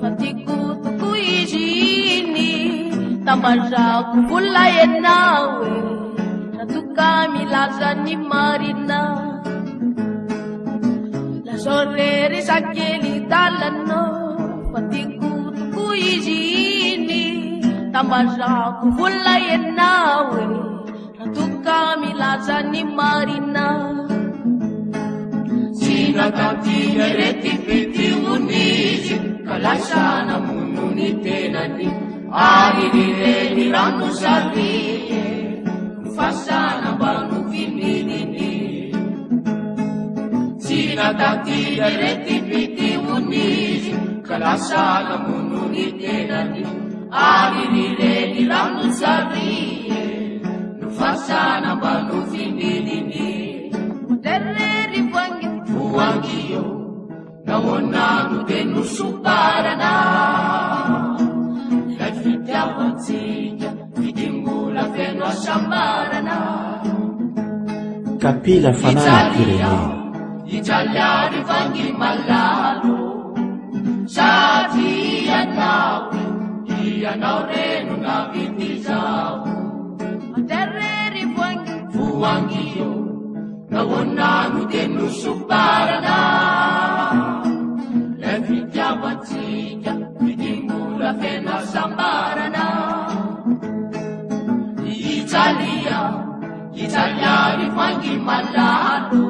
fatikotoko izy iny tambaako voaanae atoka milazany marina lazaore resakeli alano fatiko toko izy iny tambaako voana e atoka milazany marina ta retipitioniz kalasana mononi tenany ai li reny ranozari nfasanb noina retiition kalasn monn tenan ai ie ranoa arana ilay fitiavantsika fitingolafianao sambarana kapilafanatyre hijalyary vany malalo safyanao ianao reno na fitizaho matareryvoan voanio naoananotenosombarana tabasika mitinbura fenasambarana talia italia rifangimala